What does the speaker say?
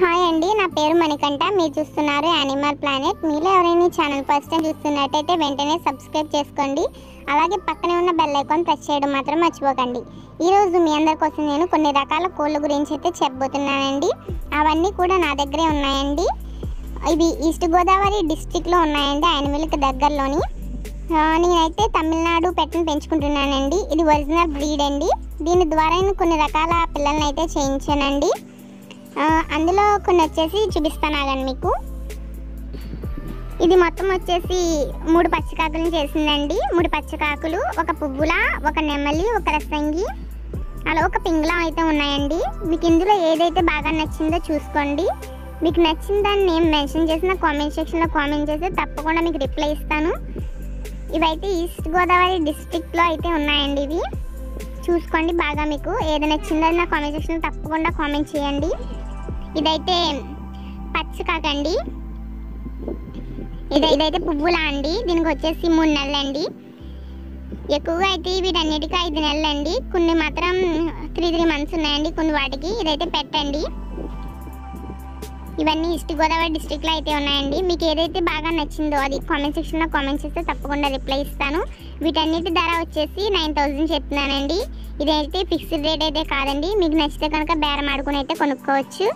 Hi అండి నా పేరు మణికంఠ. మీరు చూస్తున్నారు యానిమల్ ప్లానెట్ మీలో ఎవరైనా ఈ ఛానల్ ఫస్ట్ టైం చూస్తున్నట్టయితే వెంటనే సబ్స్క్రైబ్ చేసుకోండి. అలాగే పక్కనే ఉన్న బెల్ ఐకాన్ ప్రెస్ చేయడం మాత్రం మర్చిపోకండి. ఈరోజు మీ అందరి కోసం నేను కొన్ని రకాల కోళ్ళ గురించి అయితే చెప్పబోతున్నానండి. అవన్నీ కూడా నా దగ్గరే ఉన్నాయండి. ఇవి ఈస్ట్ గోదావరి డిస్టిక్లో ఉన్నాయండి యానిమల్కి దగ్గరలోని. నేనైతే తమిళనాడు పెట్టను పెంచుకుంటున్నానండి. ఇది ఒరిజినల్ బ్రీడ్ అండి. దీని ద్వారా నేను కొన్ని రకాల పిల్లల్ని అయితే చేయించానండి. అందులో కొన్ని వచ్చేసి చూపిస్తాను ఆగండి మీకు? ఇది మొత్తం వచ్చేసి మూడు పచ్చకాకులను చేసిందండి. మూడు పచ్చకాకులు ఒక పువ్వుల ఒక నెమలి ఒక రసంగి అలా ఒక పింగళం అయితే ఉన్నాయండి. మీకు ఇందులో ఏదైతే బాగా నచ్చిందో చూసుకోండి. మీకు నచ్చిన దాన్ని నేను మెన్షన్ చేసిన కామెంట్ సెక్షన్లో కామెంట్ చేస్తే తప్పకుండా మీకు రిప్లై ఇస్తాను. ఇవైతే ఈస్ట్ గోదావరి డిస్ట్రిక్ట్లో అయితే ఉన్నాయండి ఇవి. చూసుకోండి బాగా మీకు. ఏది నచ్చిందో నా కామెంట్ సెక్షన్లో తప్పకుండా కామెంట్ చేయండి. ఇదైతే పచ్చకాకండి ఇది ఇదైతే పువ్వులా అండి. దీనికి వచ్చేసి మూడు నెలలండి. ఎక్కువగా అయితే వీటన్నిటికీ ఐదు నెలలండి. కొన్ని మాత్రం త్రీ త్రీ మంత్స్ ఉన్నాయండి కొన్ని వాటికి. ఇదైతే పెట్టండి. ఇవన్నీ ఈస్ట్ గోదావరి డిస్ట్రిక్ట్లో అయితే ఉన్నాయండి. మీకు ఏదైతే బాగా నచ్చిందో అది కామెంట్ సెక్షన్లో కామెంట్ చేస్తే తప్పకుండా రిప్లై ఇస్తాను. వీటన్నిటి ధర వచ్చేసి నైన్ థౌజండ్ చెప్తున్నానండి. ఇదైతే ఫిక్స్డ్ రేట్ అయితే కాదండి. మీకు నచ్చితే కనుక బేరం ఆడుకుని అయితే కొనుక్కోవచ్చు.